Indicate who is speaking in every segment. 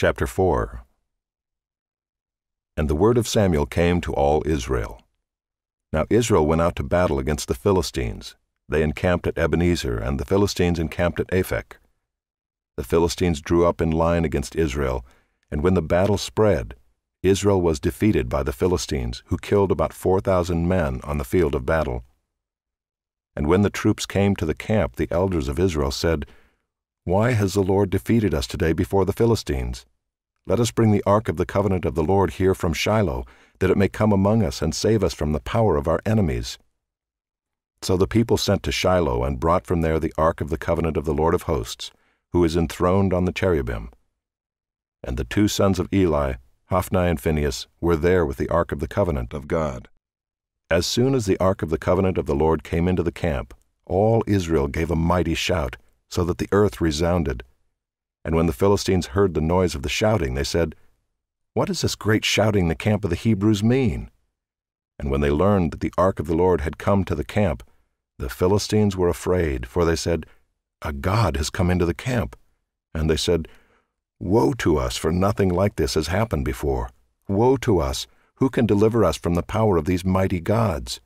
Speaker 1: Chapter 4 And the word of Samuel came to all Israel. Now Israel went out to battle against the Philistines. They encamped at Ebenezer, and the Philistines encamped at Aphek. The Philistines drew up in line against Israel, and when the battle spread, Israel was defeated by the Philistines, who killed about 4,000 men on the field of battle. And when the troops came to the camp, the elders of Israel said, Why has the Lord defeated us today before the Philistines? Let us bring the ark of the covenant of the Lord here from Shiloh, that it may come among us and save us from the power of our enemies. So the people sent to Shiloh and brought from there the ark of the covenant of the Lord of hosts, who is enthroned on the cherubim. And the two sons of Eli, Hophni and Phinehas, were there with the ark of the covenant of God. As soon as the ark of the covenant of the Lord came into the camp, all Israel gave a mighty shout, so that the earth resounded. And when the Philistines heard the noise of the shouting, they said, What does this great shouting in the camp of the Hebrews mean? And when they learned that the ark of the Lord had come to the camp, the Philistines were afraid, for they said, A God has come into the camp. And they said, Woe to us, for nothing like this has happened before. Woe to us! Who can deliver us from the power of these mighty gods?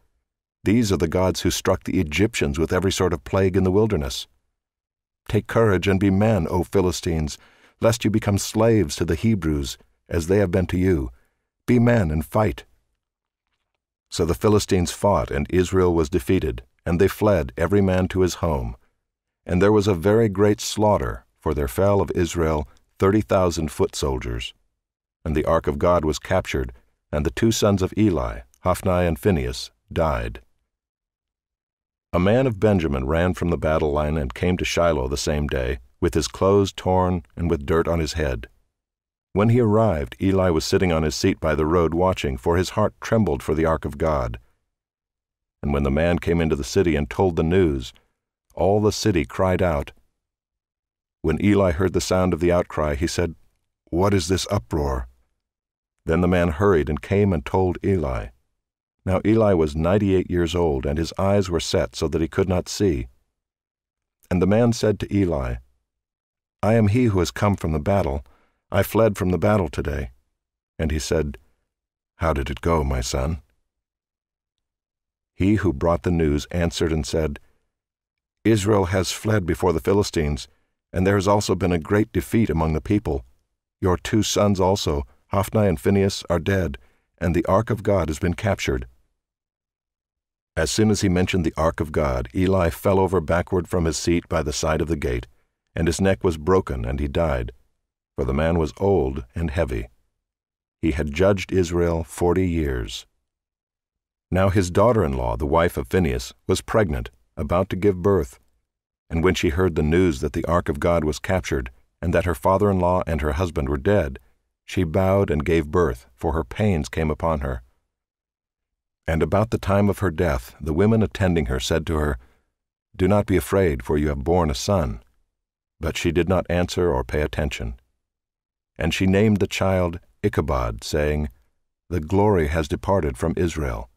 Speaker 1: These are the gods who struck the Egyptians with every sort of plague in the wilderness. Take courage and be men, O Philistines, lest you become slaves to the Hebrews, as they have been to you. Be men and fight. So the Philistines fought, and Israel was defeated, and they fled, every man to his home. And there was a very great slaughter, for there fell of Israel thirty thousand foot soldiers. And the ark of God was captured, and the two sons of Eli, Hophni and Phinehas, died. A man of Benjamin ran from the battle line and came to Shiloh the same day, with his clothes torn and with dirt on his head. When he arrived, Eli was sitting on his seat by the road watching, for his heart trembled for the ark of God. And when the man came into the city and told the news, all the city cried out. When Eli heard the sound of the outcry, he said, What is this uproar? Then the man hurried and came and told Eli. Now Eli was ninety eight years old, and his eyes were set so that he could not see. And the man said to Eli, I am he who has come from the battle. I fled from the battle today. And he said, How did it go, my son? He who brought the news answered and said, Israel has fled before the Philistines, and there has also been a great defeat among the people. Your two sons also, Hophni and Phinehas are dead, and the ark of God has been captured. As soon as he mentioned the ark of God, Eli fell over backward from his seat by the side of the gate, and his neck was broken, and he died, for the man was old and heavy. He had judged Israel forty years. Now his daughter-in-law, the wife of Phinehas, was pregnant, about to give birth, and when she heard the news that the ark of God was captured, and that her father-in-law and her husband were dead, she bowed and gave birth, for her pains came upon her. And about the time of her death, the women attending her said to her, Do not be afraid, for you have borne a son. But she did not answer or pay attention. And she named the child Ichabod, saying, The glory has departed from Israel,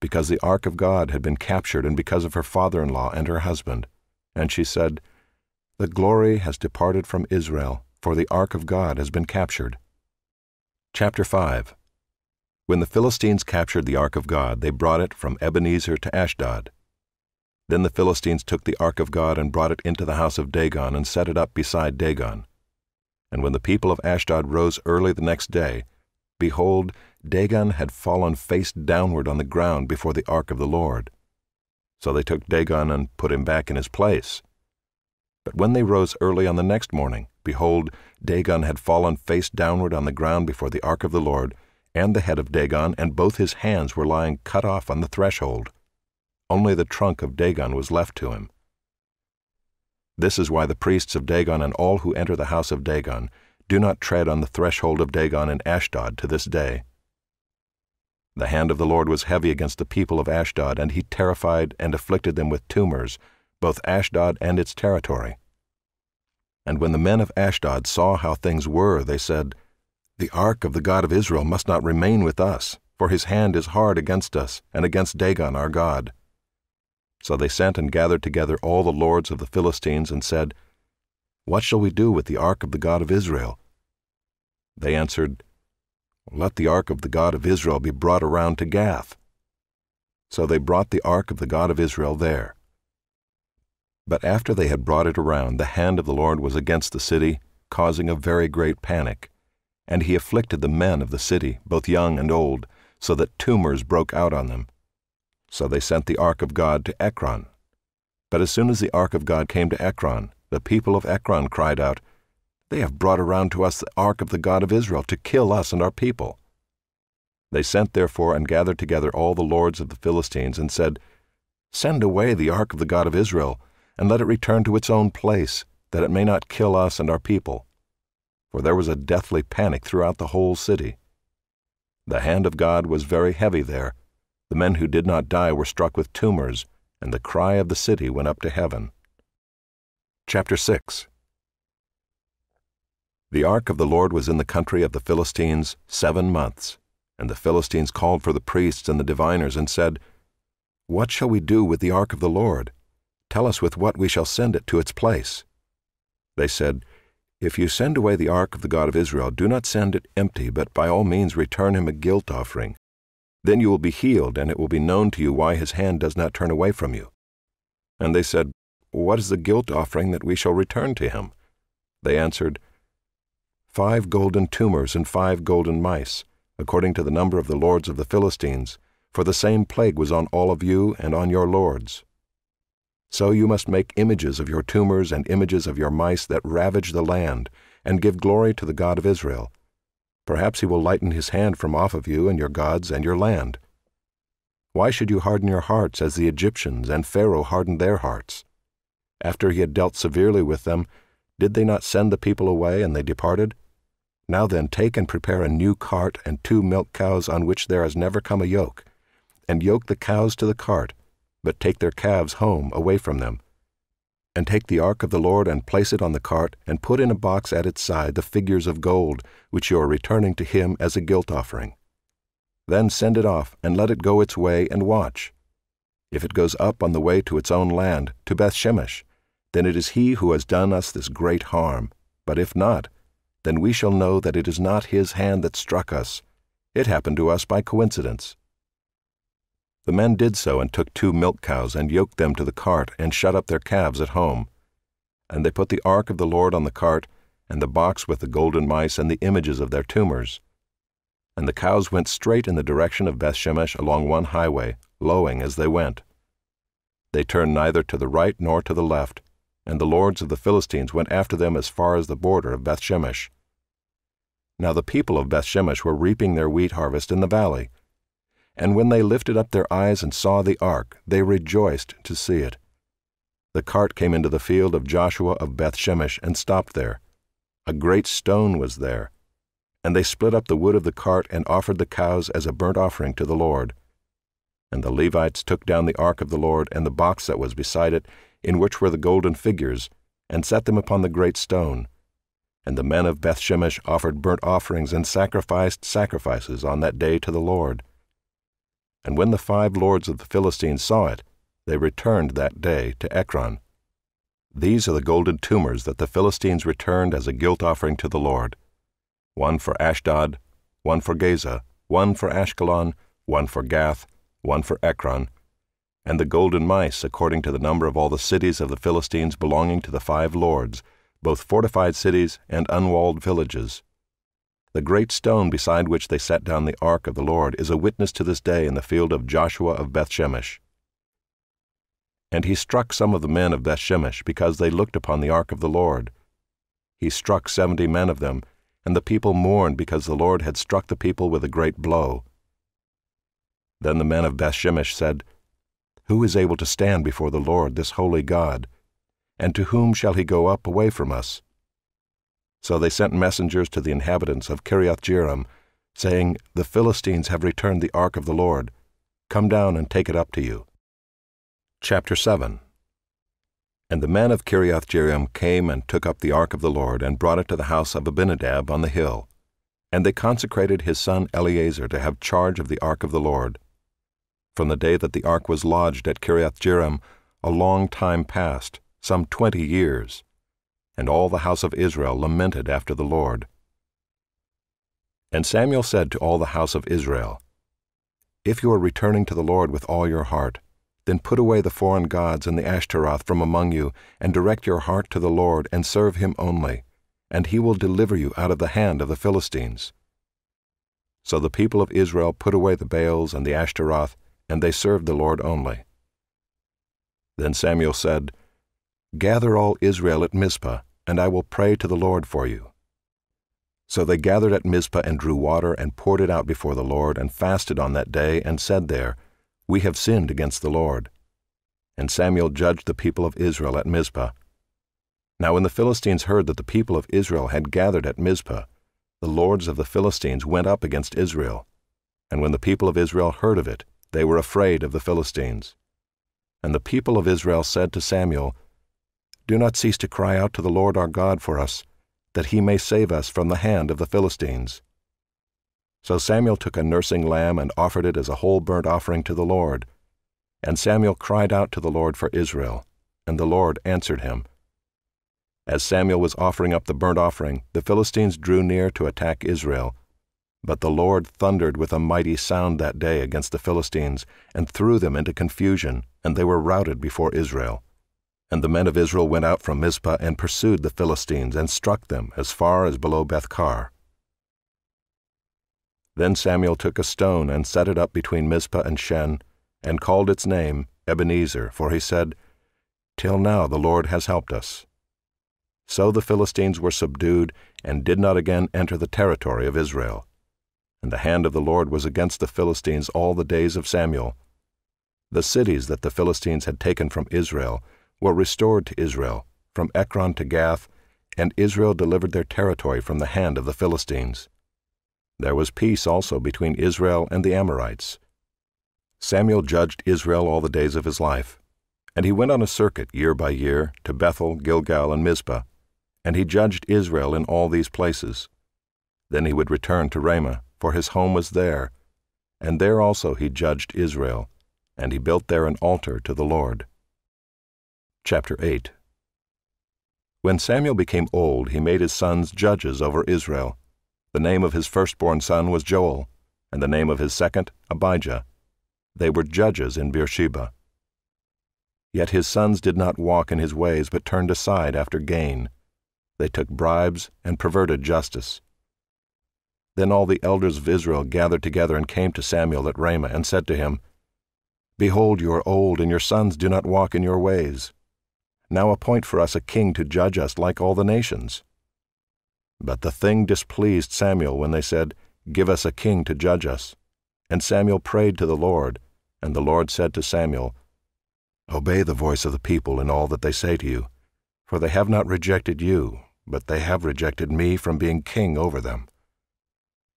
Speaker 1: because the ark of God had been captured, and because of her father in law and her husband. And she said, The glory has departed from Israel, for the ark of God has been captured. Chapter 5 When the Philistines captured the ark of God, they brought it from Ebenezer to Ashdod. Then the Philistines took the ark of God and brought it into the house of Dagon and set it up beside Dagon. And when the people of Ashdod rose early the next day, behold, Dagon had fallen face downward on the ground before the ark of the Lord. So they took Dagon and put him back in his place. But when they rose early on the next morning, behold, Dagon had fallen face downward on the ground before the ark of the Lord, and the head of Dagon and both his hands were lying cut off on the threshold. Only the trunk of Dagon was left to him. This is why the priests of Dagon and all who enter the house of Dagon do not tread on the threshold of Dagon in Ashdod to this day. The hand of the Lord was heavy against the people of Ashdod, and he terrified and afflicted them with tumors, both Ashdod and its territory. And when the men of Ashdod saw how things were, they said, The ark of the God of Israel must not remain with us, for his hand is hard against us, and against Dagon our God. So they sent and gathered together all the lords of the Philistines, and said, What shall we do with the ark of the God of Israel? They answered, Let the ark of the God of Israel be brought around to Gath. So they brought the ark of the God of Israel there. But after they had brought it around, the hand of the Lord was against the city, causing a very great panic. And he afflicted the men of the city, both young and old, so that tumors broke out on them. So they sent the ark of God to Ekron. But as soon as the ark of God came to Ekron, the people of Ekron cried out, They have brought around to us the ark of the God of Israel to kill us and our people. They sent therefore and gathered together all the lords of the Philistines and said, Send away the ark of the God of Israel and let it return to its own place, that it may not kill us and our people. For there was a deathly panic throughout the whole city. The hand of God was very heavy there. The men who did not die were struck with tumors, and the cry of the city went up to heaven. Chapter 6 The ark of the Lord was in the country of the Philistines seven months, and the Philistines called for the priests and the diviners and said, What shall we do with the ark of the Lord? Tell us with what we shall send it to its place. They said, If you send away the ark of the God of Israel, do not send it empty, but by all means return him a guilt offering. Then you will be healed, and it will be known to you why his hand does not turn away from you. And they said, What is the guilt offering that we shall return to him? They answered, Five golden tumors and five golden mice, according to the number of the lords of the Philistines, for the same plague was on all of you and on your lords. So you must make images of your tumors and images of your mice that ravage the land, and give glory to the God of Israel. Perhaps he will lighten his hand from off of you and your gods and your land. Why should you harden your hearts as the Egyptians and Pharaoh hardened their hearts? After he had dealt severely with them, did they not send the people away and they departed? Now then, take and prepare a new cart and two milk cows on which there has never come a yoke, and yoke the cows to the cart but take their calves home away from them. And take the ark of the Lord and place it on the cart, and put in a box at its side the figures of gold, which you are returning to him as a guilt offering. Then send it off, and let it go its way, and watch. If it goes up on the way to its own land, to Bethshemesh, then it is he who has done us this great harm. But if not, then we shall know that it is not his hand that struck us. It happened to us by coincidence. The men did so and took two milk cows and yoked them to the cart and shut up their calves at home. And they put the ark of the Lord on the cart and the box with the golden mice and the images of their tumors. And the cows went straight in the direction of Bethshemesh along one highway, lowing as they went. They turned neither to the right nor to the left, and the lords of the Philistines went after them as far as the border of Bethshemesh. Now the people of Bethshemesh were reaping their wheat harvest in the valley, and when they lifted up their eyes and saw the ark, they rejoiced to see it. The cart came into the field of Joshua of Bethshemesh and stopped there. A great stone was there. And they split up the wood of the cart and offered the cows as a burnt offering to the Lord. And the Levites took down the ark of the Lord and the box that was beside it, in which were the golden figures, and set them upon the great stone. And the men of Bethshemesh offered burnt offerings and sacrificed sacrifices on that day to the Lord. And when the five lords of the Philistines saw it, they returned that day to Ekron. These are the golden tumors that the Philistines returned as a guilt offering to the Lord one for Ashdod, one for Gaza, one for Ashkelon, one for Gath, one for Ekron, and the golden mice according to the number of all the cities of the Philistines belonging to the five lords, both fortified cities and unwalled villages. The great stone beside which they set down the ark of the Lord is a witness to this day in the field of Joshua of Bethshemesh. And he struck some of the men of Bethshemesh because they looked upon the ark of the Lord. He struck seventy men of them, and the people mourned because the Lord had struck the people with a great blow. Then the men of Bethshemesh said, Who is able to stand before the Lord, this holy God? And to whom shall he go up away from us? So they sent messengers to the inhabitants of Kiriath-jearim, saying, The Philistines have returned the ark of the Lord. Come down and take it up to you. Chapter 7 And the men of Kiriath-jearim came and took up the ark of the Lord and brought it to the house of Abinadab on the hill. And they consecrated his son Eleazar to have charge of the ark of the Lord. From the day that the ark was lodged at Kiriath-jearim, a long time passed, some twenty years and all the house of Israel lamented after the Lord. And Samuel said to all the house of Israel, If you are returning to the Lord with all your heart, then put away the foreign gods and the Ashtaroth from among you, and direct your heart to the Lord, and serve him only, and he will deliver you out of the hand of the Philistines. So the people of Israel put away the Baals and the Ashtaroth, and they served the Lord only. Then Samuel said, Gather all Israel at Mizpah, and I will pray to the Lord for you. So they gathered at Mizpah and drew water and poured it out before the Lord and fasted on that day and said there, We have sinned against the Lord. And Samuel judged the people of Israel at Mizpah. Now when the Philistines heard that the people of Israel had gathered at Mizpah, the lords of the Philistines went up against Israel. And when the people of Israel heard of it, they were afraid of the Philistines. And the people of Israel said to Samuel, Do not cease to cry out to the Lord our God for us, that he may save us from the hand of the Philistines. So Samuel took a nursing lamb and offered it as a whole burnt offering to the Lord. And Samuel cried out to the Lord for Israel, and the Lord answered him. As Samuel was offering up the burnt offering, the Philistines drew near to attack Israel. But the Lord thundered with a mighty sound that day against the Philistines, and threw them into confusion, and they were routed before Israel. And the men of Israel went out from Mizpah and pursued the Philistines and struck them as far as below Bethkar. Then Samuel took a stone and set it up between Mizpah and Shen, and called its name Ebenezer, for he said, Till now the Lord has helped us. So the Philistines were subdued and did not again enter the territory of Israel. And the hand of the Lord was against the Philistines all the days of Samuel. The cities that the Philistines had taken from Israel were restored to Israel, from Ekron to Gath, and Israel delivered their territory from the hand of the Philistines. There was peace also between Israel and the Amorites. Samuel judged Israel all the days of his life, and he went on a circuit year by year to Bethel, Gilgal, and Mizpah, and he judged Israel in all these places. Then he would return to Ramah, for his home was there, and there also he judged Israel, and he built there an altar to the Lord. Chapter 8 When Samuel became old, he made his sons judges over Israel. The name of his firstborn son was Joel, and the name of his second, Abijah. They were judges in Beersheba. Yet his sons did not walk in his ways, but turned aside after gain. They took bribes and perverted justice. Then all the elders of Israel gathered together and came to Samuel at Ramah and said to him, Behold, you are old, and your sons do not walk in your ways. Now appoint for us a king to judge us like all the nations. But the thing displeased Samuel when they said, Give us a king to judge us. And Samuel prayed to the Lord, and the Lord said to Samuel, Obey the voice of the people in all that they say to you, for they have not rejected you, but they have rejected me from being king over them.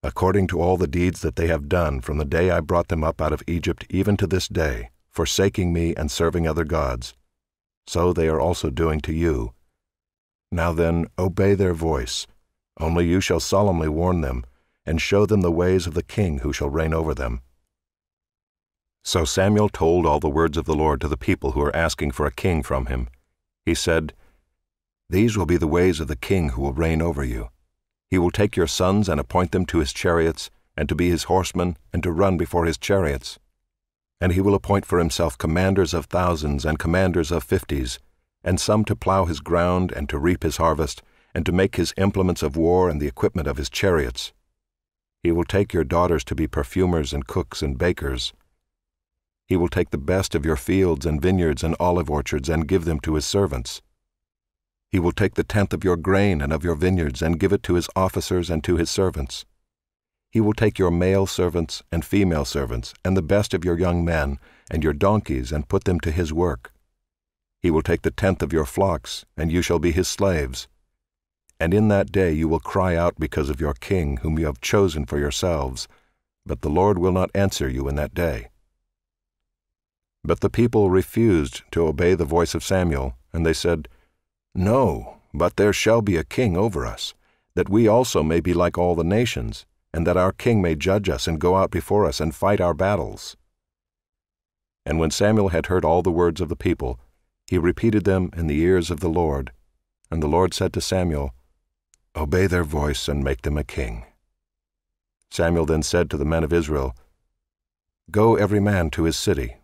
Speaker 1: According to all the deeds that they have done from the day I brought them up out of Egypt even to this day, forsaking me and serving other gods, so they are also doing to you. Now then, obey their voice. Only you shall solemnly warn them, and show them the ways of the king who shall reign over them. So Samuel told all the words of the Lord to the people who were asking for a king from him. He said, These will be the ways of the king who will reign over you. He will take your sons and appoint them to his chariots, and to be his horsemen, and to run before his chariots and he will appoint for himself commanders of thousands and commanders of fifties, and some to plough his ground and to reap his harvest, and to make his implements of war and the equipment of his chariots. He will take your daughters to be perfumers and cooks and bakers. He will take the best of your fields and vineyards and olive orchards and give them to his servants. He will take the tenth of your grain and of your vineyards and give it to his officers and to his servants. He will take your male servants and female servants, and the best of your young men, and your donkeys, and put them to his work. He will take the tenth of your flocks, and you shall be his slaves. And in that day you will cry out because of your king, whom you have chosen for yourselves, but the Lord will not answer you in that day. But the people refused to obey the voice of Samuel, and they said, No, but there shall be a king over us, that we also may be like all the nations and that our king may judge us and go out before us and fight our battles. And when Samuel had heard all the words of the people, he repeated them in the ears of the Lord. And the Lord said to Samuel, Obey their voice and make them a king. Samuel then said to the men of Israel, Go every man to his city,